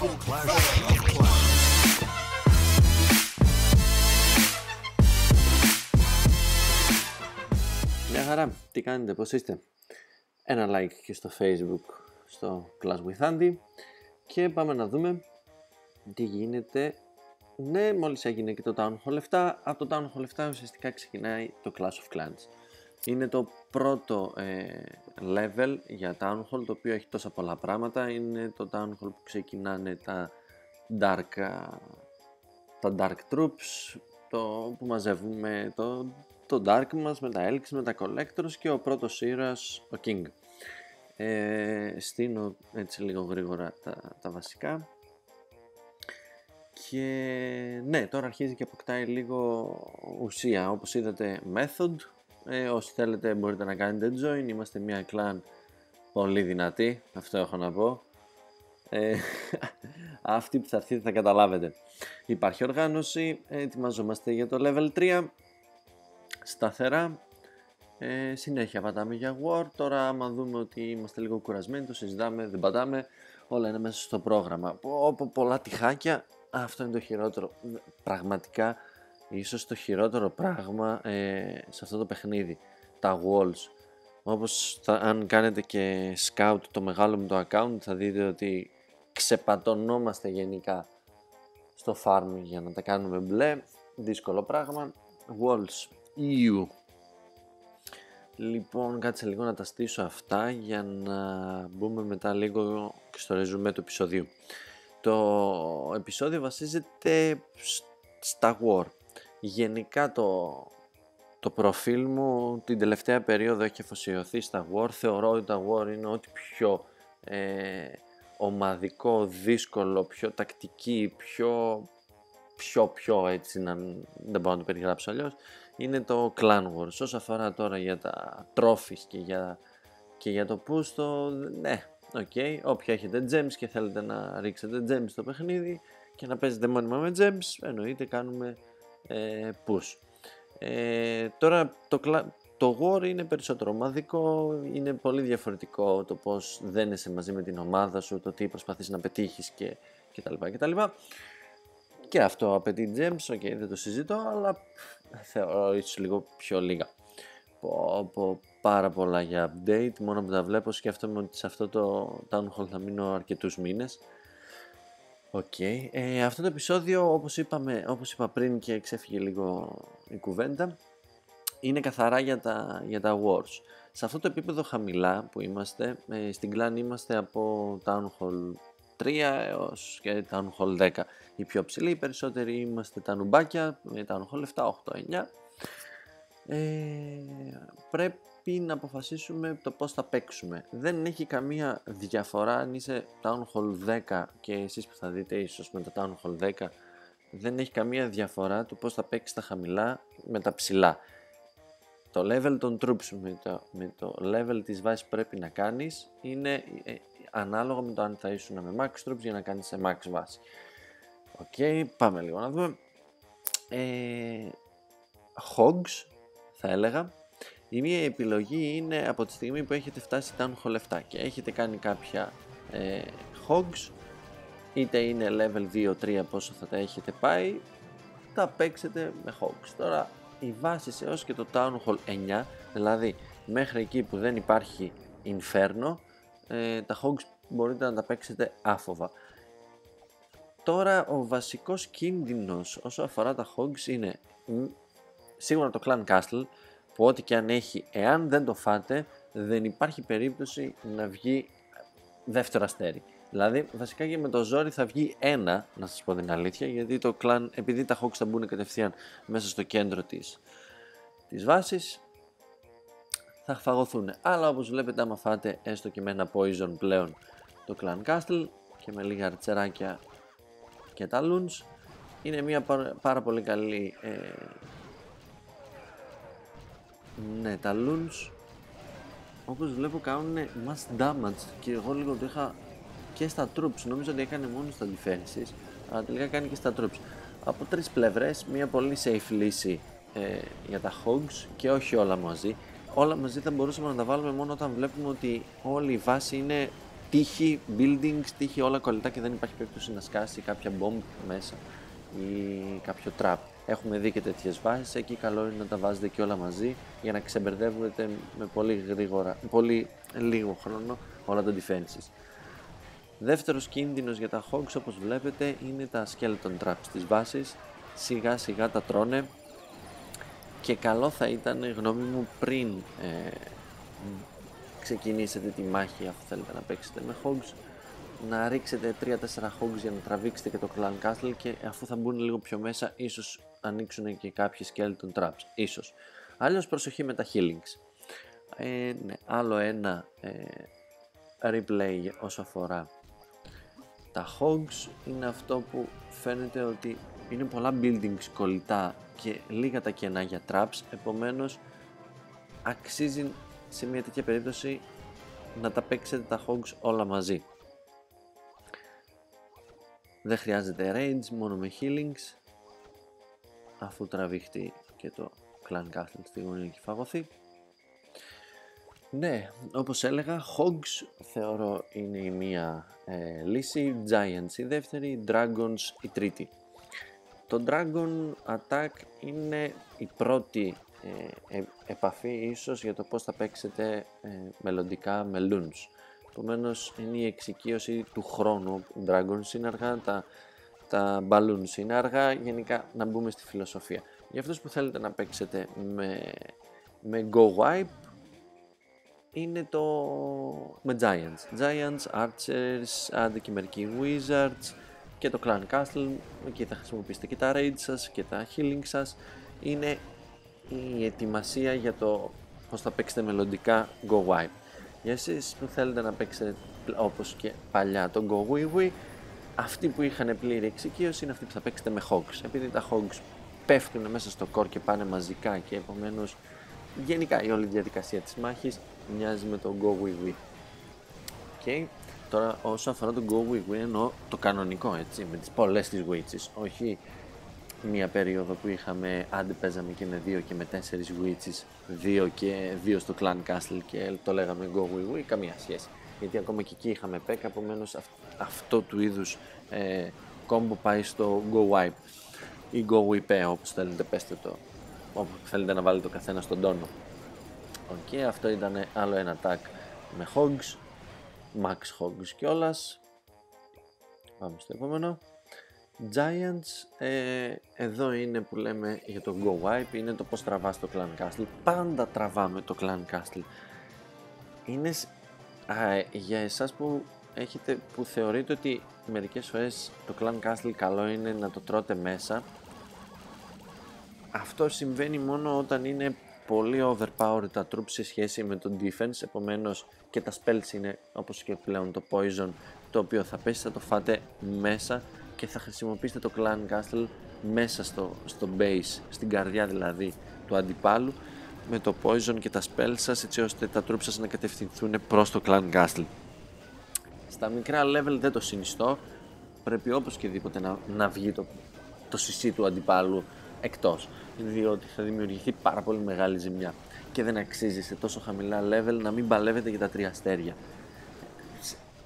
Μια χαρά, τι κάνετε, πώς είστε; Ένα like και στο facebook στο Class with Andy και πάμε να δούμε τι γίνεται. Ναι, μόλις έγινε και το Town Hall 7, από το Town Hall 7 ουσιαστικά ξεκινάει το Clash of Clans. Είναι το πρώτο ε, level για Town Hall το οποίο έχει τόσα πολλά πράγματα. Είναι το Town Hall που ξεκινάνε τα Dark, τα dark Troops, το που μαζεύουμε το, το Dark μας με τα Elks, με τα Collectors και ο πρώτος ήρωας, ο King. Ε, στείνω έτσι λίγο γρήγορα τα, τα βασικά. Και ναι, τώρα αρχίζει και αποκτάει λίγο ουσία. Όπως είδατε, method. Ε, όσοι θέλετε μπορείτε να κάνετε join. Είμαστε μια clan πολύ δυνατή. Αυτό έχω να πω. Ε, αυτή που θα έρθει θα καταλάβετε. Υπάρχει οργάνωση. Ετοιμαζόμαστε για το level 3. Σταθερά. Ε, συνέχεια πατάμε για War. Τώρα άμα δούμε ότι είμαστε λίγο κουρασμένοι, το συζητάμε, δεν πατάμε. Όλα είναι μέσα στο πρόγραμμα. Πω, πολλά τυχάκια. Αυτό είναι το χειρότερο. Πραγματικά, ίσως το χειρότερο πράγμα ε, σε αυτό το παιχνίδι. Τα walls. Όπως θα, αν κάνετε και scout το μεγάλο μου το account θα δείτε ότι ξεπατωνόμαστε γενικά στο farm για να τα κάνουμε μπλε. Δύσκολο πράγμα. Walls. EU. Λοιπόν, κάτσε λίγο να τα στήσω αυτά για να μπούμε μετά λίγο στο ρεζουμέ του επεισοδίου. Το επεισόδιο βασίζεται στα War. Γενικά το, το προφίλ μου την τελευταία περίοδο έχει αφοσιωθεί στα War. Θεωρώ ότι τα War είναι ό,τι πιο ε, ομαδικό, δύσκολο, πιο τακτική, πιο πιο πιο έτσι να δεν μπορώ να το περιγράψω αλλιώς είναι το Clan Wars. Όσο αφορά τώρα για τα trophies και για, και για το push το, ναι, ok. Okay. Όποιοι έχετε gems και θέλετε να ρίξετε gems στο παιχνίδι και να παίζετε μόνιμα με gems, εννοείται κάνουμε ε, push. Ε, τώρα το, το War είναι περισσότερο ομαδικό, είναι πολύ διαφορετικό το πώς δένεσαι μαζί με την ομάδα σου, το τι προσπαθείς να πετύχεις και, και τα λοιπά και τα λοιπά. Και αυτό απαιτεί gems, ok δεν το συζητώ, αλλά θεωρώ ίσως λίγο πιο λίγα. Πω, πω, πάρα πολλά για update, μόνο που τα βλέπω σκέφτομαι ότι σε αυτό το Town Hall θα μείνω αρκετούς μήνες. Ok, okay. ε, αυτό το επεισόδιο όπως, είπαμε, όπως είπα πριν και ξέφυγε λίγο η κουβέντα είναι καθαρά για τα, για τα wars. Σε αυτό το επίπεδο χαμηλά που είμαστε, ε, στην clan είμαστε από Town Hall 3 έως και Town Hall 10 οι πιο ψηλοί, οι περισσότεροι είμαστε τα νουμπάκια με Town Hall 7, 8, 9 ε, πρέπει να αποφασίσουμε το πώς θα παίξουμε δεν έχει καμία διαφορά αν είσαι Town Hall 10 και εσείς που θα δείτε ίσως με το Town Hall 10 δεν έχει καμία διαφορά του πώς θα παίξεις τα χαμηλά με τα ψηλά το level των troops με το, με το level της βάσης που πρέπει να κάνεις είναι ε, ανάλογα με το αν θα ήσουν με max troops για να κάνεις σε max βάση. Ok, okay, πάμε λίγο να δούμε. Ε, hogs θα έλεγα. Η μία επιλογή είναι από τη στιγμή που έχετε φτάσει Town Hall 7 και έχετε κάνει κάποια ε, hogs είτε είναι level 2-3 πόσο θα τα έχετε πάει θα παίξετε με hogs. Τώρα η βάση έως και το Town Hall 9 δηλαδή μέχρι εκεί που δεν υπάρχει Inferno ε, τα Hogs μπορείτε να τα παίξετε άφοβα. Τώρα ο βασικός κίνδυνος όσο αφορά τα Hogs είναι σίγουρα το Clan Castle που ό,τι και αν έχει εάν δεν το φάτε δεν υπάρχει περίπτωση να βγει δεύτερο αστέρι. Δηλαδή βασικά και με το ζόρι θα βγει ένα να σας πω την αλήθεια γιατί το clan επειδή τα Hogs θα μπουν κατευθείαν μέσα στο κέντρο της, της βάσης θα φαγωθούν. Αλλά όπως βλέπετε άμα φάτε έστω και με ένα poison πλέον το clan castle και με λίγα αρτσεράκια και τα loons είναι μια πάρα, πολύ καλή ε... ναι τα loons όπως βλέπω κάνουν mass damage και εγώ λίγο το είχα και στα troops. Νομίζω ότι έκανε μόνο στα defenses αλλά τελικά κάνει και στα troops. Από τρεις πλευρές μια πολύ safe λύση ε, για τα hogs και όχι όλα μαζί. Όλα μαζί θα μπορούσαμε να τα βάλουμε μόνο όταν βλέπουμε ότι όλη η βάση είναι τύχη buildings, τύχη όλα κολλητά και δεν υπάρχει περίπτωση να σκάσει κάποια bomb μέσα ή κάποιο trap. Έχουμε δει και τέτοιες βάσεις, εκεί καλό είναι να τα βάζετε και όλα μαζί για να ξεμπερδεύετε με πολύ, γρήγορα, πολύ λίγο χρόνο όλα τα defenses. Δεύτερος κίνδυνος για τα hogs όπως βλέπετε είναι τα skeleton traps της βάσης. Σιγά σιγά τα τρώνε και καλό θα ήταν γνώμη μου πριν ε, ξεκινήσετε τη μάχη αφού θέλετε να παίξετε με hogs να ρίξετε 3-4 hogs για να τραβήξετε και το clan castle και αφού θα μπουν λίγο πιο μέσα ίσως ανοίξουν και κάποιοι skeleton traps, ίσως. Αλλιώς προσοχή με τα healings. Ε, ναι, άλλο ένα ε, replay όσο αφορά τα hogs είναι αυτό που φαίνεται ότι είναι πολλά buildings κολλητά και λίγα τα κενά για traps επομένως αξίζει σε μια τέτοια περίπτωση να τα παίξετε τα hogs όλα μαζί δεν χρειάζεται rage μόνο με healings αφού τραβήχτει και το clan castle στη γωνία και φαγωθεί ναι, όπως έλεγα, Hogs θεωρώ είναι η μία ε, λύση, Giants η δεύτερη, Dragons η τρίτη. Το Dragon Attack είναι η πρώτη ε, ε, επαφή ίσως για το πώς θα παίξετε μελλοντικά με Loons. Επομένως είναι η εξοικείωση του χρόνου. Dragons είναι αργά, τα, τα Balloons είναι αργά, γενικά να μπούμε στη φιλοσοφία. Για αυτούς που θέλετε να παίξετε με, με Go Wipe, είναι το με Giants. Giants, Archers, άντε και μερικοί Wizards και το Clan Castle. Εκεί θα χρησιμοποιήσετε και τα Raids σας και τα Healing σας. Είναι η ετοιμασία για το πώς θα παίξετε μελλοντικά Go Wipe. Για εσείς που θέλετε να παίξετε όπως και παλιά το Go Wee Wee, αυτοί που είχαν πλήρη εξοικείωση είναι αυτοί που θα παίξετε με Hogs. Επειδή τα Hogs πέφτουν μέσα στο core και πάνε μαζικά και επομένως γενικά η όλη διαδικασία της μάχης μοιάζει με το Go Wee Wee. Okay. Τώρα όσο αφορά το Go Wee Wee εννοώ το κανονικό έτσι, με τις πολλές τις witches, όχι μια περίοδο που είχαμε άντε παίζαμε και με δύο και με τέσσερις witches, δύο και δύο στο Clan Castle και το λέγαμε Go Wee Wee, καμία σχέση. Γιατί ακόμα και εκεί είχαμε Pekka, επομένως αυτό του είδους ε, combo πάει στο Go Wipe ή Go Wipe όπως θέλετε πέστε το, όπου θέλετε να βάλετε το καθένα στον τόνο. Ok, okay, αυτό ήταν άλλο ένα attack με Hogs, Max Hogs κιόλας. Πάμε στο επόμενο. Giants, ε, εδώ είναι που λέμε για το Go Wipe, είναι το πώς τραβάς το Clan Castle. Πάντα τραβάμε το Clan Castle. Είναι α, για εσάς που έχετε, που θεωρείτε ότι μερικές φορές το Clan Castle καλό είναι να το τρώτε μέσα. Αυτό συμβαίνει μόνο όταν είναι πολύ overpowered τα troops σε σχέση με το defense, επομένως και τα spells είναι όπως και πλέον το poison το οποίο θα πέσει, θα το φάτε μέσα και θα χρησιμοποιήσετε το clan castle μέσα στο, στο base, στην καρδιά δηλαδή του αντιπάλου με το poison και τα spells σας έτσι ώστε τα troops σας να κατευθυνθούν προς το clan castle. Στα μικρά level δεν το συνιστώ, πρέπει όπως και δίποτε να, να βγει το, το CC του αντιπάλου εκτός διότι θα δημιουργηθεί πάρα πολύ μεγάλη ζημιά και δεν αξίζει σε τόσο χαμηλά level να μην παλεύετε για τα τρία αστέρια.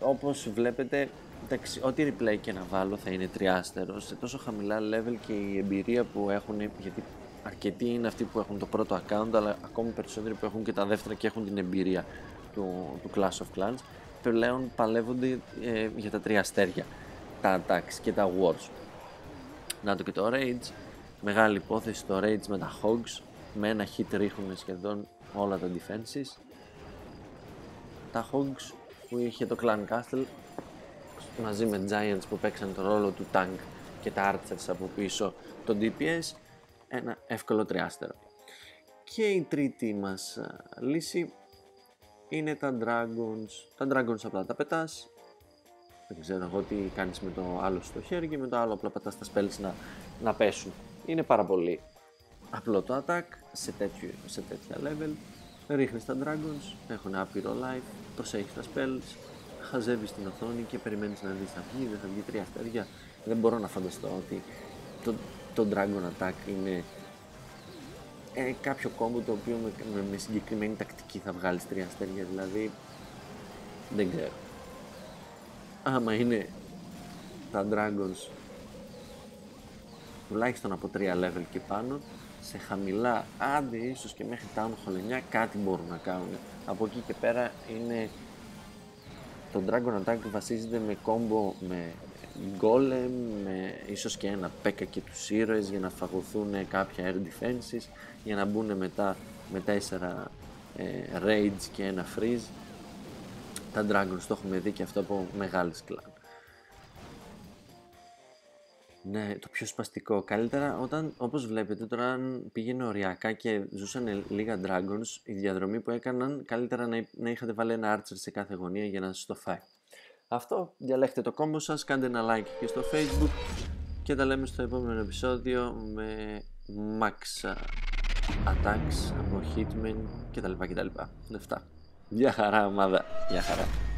Όπως βλέπετε, εντάξει, ό,τι replay και να βάλω θα είναι τριάστερο σε τόσο χαμηλά level και η εμπειρία που έχουν, γιατί αρκετοί είναι αυτοί που έχουν το πρώτο account, αλλά ακόμη περισσότεροι που έχουν και τα δεύτερα και έχουν την εμπειρία του, του Clash of Clans, πλέον παλεύονται ε, για τα τρία αστέρια, τα attacks και τα wars. Να το και το Rage, Μεγάλη υπόθεση το Rage με τα Hogs. Με ένα hit ρίχνουν σχεδόν όλα τα defenses. Τα Hogs που είχε το Clan Castle μαζί με Giants που παίξαν το ρόλο του Tank και τα Archers από πίσω το DPS ένα εύκολο τριάστερο. Και η τρίτη μας λύση είναι τα Dragons. Τα Dragons απλά τα πετάς. Δεν ξέρω εγώ τι κάνεις με το άλλο στο χέρι και με το άλλο απλά πατάς τα spells να, να πέσουν. Είναι πάρα πολύ απλό το attack σε, τέτοιο, σε τέτοια level. Ρίχνεις τα dragons, έχουν άπειρο life, προσέχεις τα spells, χαζεύεις την οθόνη και περιμένεις να δεις θα βγει, δεν θα βγει τρία αστέρια. Δεν μπορώ να φανταστώ ότι το, το dragon attack είναι ε, κάποιο κόμπο το οποίο με, με, συγκεκριμένη τακτική θα βγάλεις τρία αστέρια, δηλαδή δεν ξέρω. άμα είναι τα Dragons τουλάχιστον από 3 level και πάνω σε χαμηλά, άντε ίσως και μέχρι Town Hall 9 κάτι μπορούν να κάνουν. Από εκεί και πέρα είναι το Dragon Attack βασίζεται με κόμπο με Golem, με ίσως και ένα P.E.K.K.A και τους ήρωες για να φαγωθούν κάποια air defenses για να μπουν μετά με 4 ε, Rage και ένα Freeze. Τα Dragons το έχουμε δει και αυτό από μεγάλες κλάν. Ναι, το πιο σπαστικό. Καλύτερα όταν, όπως βλέπετε, τώρα αν πήγαινε οριακά και ζούσαν λίγα Dragons, η διαδρομή που έκαναν, καλύτερα να, να είχατε βάλει ένα Archer σε κάθε γωνία για να σας το φάει. Αυτό, διαλέχτε το κόμπο σας, κάντε ένα like και στο facebook και τα λέμε στο επόμενο επεισόδιο με max attacks από hitmen κτλ. κτλ. Λεφτά. Γεια χαρά ομάδα. Γεια χαρά.